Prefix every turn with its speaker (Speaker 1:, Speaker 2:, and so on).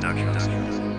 Speaker 1: production.